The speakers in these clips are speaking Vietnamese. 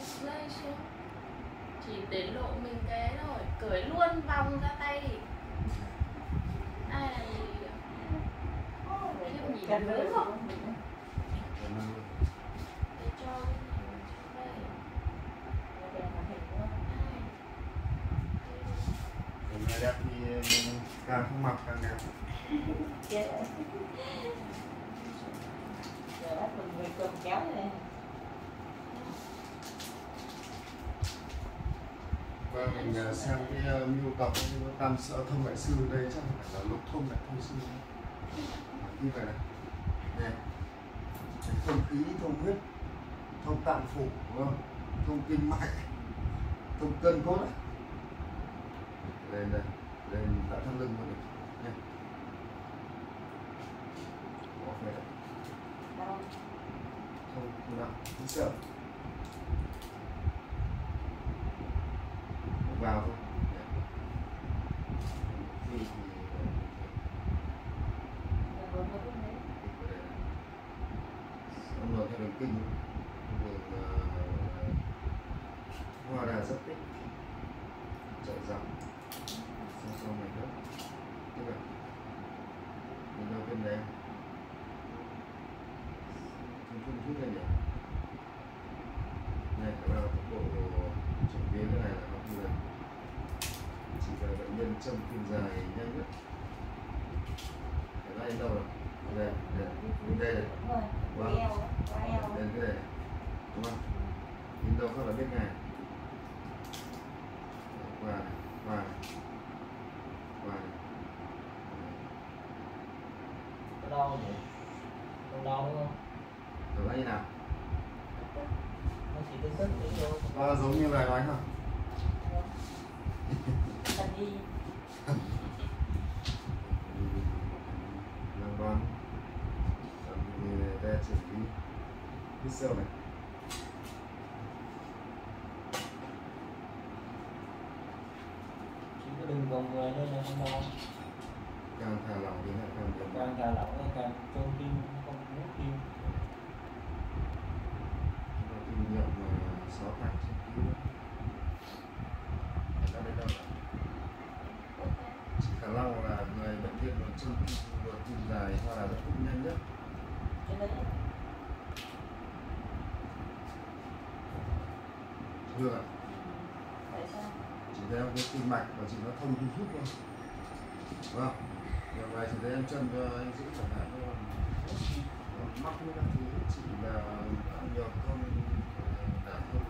dây xuống chỉ đến lộ mình cái thôi. Cởi luôn vòng ra tay. Ai là gì nhỉ Cần lớn không? để cho đẹp thì càng không mặc càng đẹp rồi. Giờ bắt mình người cầm kéo này. Mình ờ, xem cái uh, tập cái tam sở thông đại sư đây chắc phải là lục thông đại thông sư. Như vậy này. Nè. Thông khí thông huyết thông tạng phủ đúng không? Thông kinh mạch thông cân cốt này lên đây lên tạo thắt lưng của mình nhé thông không không nào không sợ. Vào thôi. Xong rồi theo đường kinh đường uh, hoa đà rất tích chạy dọc xong xong này nữa tiếp ạ mình đâu bên đây. Chúng chung chút này nhỉ? Này các bạn có bộ chuẩn bị cái này là nó vừa nhân trong kim dài nhanh nhất. Cái này đâu rồi? Đây đây bên đây Đúng rồi. Vâng. Eo, có eo. lên cái này. Đúng không? Nhìn đâu khác là biết ngay. Qua này qua này qua này có đau nhỉ? Không đau đúng không? Rồi nó như nào? Nó chỉ tức tức thôi. Nó giống như lời nói không Vâng vâng Rồi thì ta xử lý hít sâu này đừng vòng người nữa là không đau càng thả lỏng thì lại càng càng thả lỏng càng trôn tim không muốn tim Và kinh nghiệm mà xóa thải trên cứu ra đây đâu là khả năng là người bệnh viện mà chân vượt kim dài hoặc là cũng nhanh nhất. Được ạ. Sao? chỉ đeo cái tim mạch và chỉ nó thông đi hút thôi. Không điều này chỉ em chân cho anh giữ chẳng hạn thôi. Còn mắc như các thứ chỉ là ăn nhiều không đảm không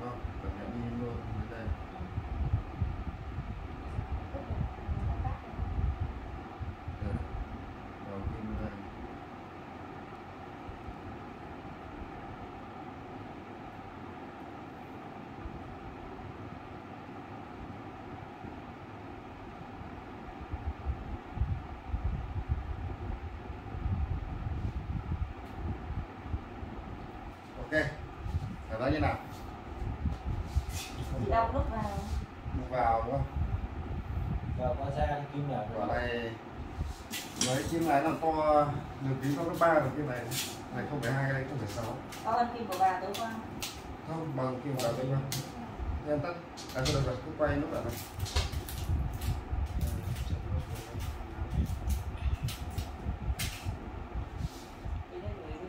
đúng không cần phải đi luôn đến đây đây đầu kim đây ok. Phải nói như nào? Đau lúc vào. Bước vào đúng không? Vào qua ra kim là quả này mấy kim này là to được tí có cái ba được kim này. Này không phải hai đây không phải sáu. Có ân kim của bà tối qua. không bằng kim vào đây mà em tắt. À thôi được rồi cứ quay lúc nào này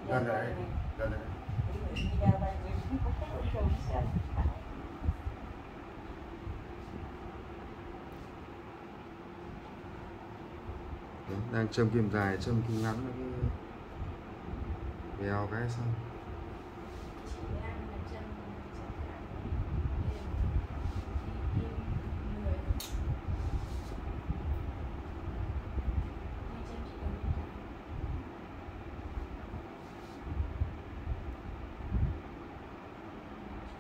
đây qua đây đây này. gần đây Gửi video qua đây. Có cái ông chồng xem đang châm kim dài châm kim ngắn nó cứ vèo cái xong chỉ ăn là chân chẳng hạn liền đi tim người hai chân chỉ cần một cái đây, đây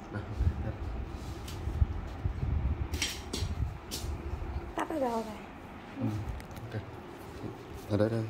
tắt ở đâu rồi Ừ, ok. ở đây đây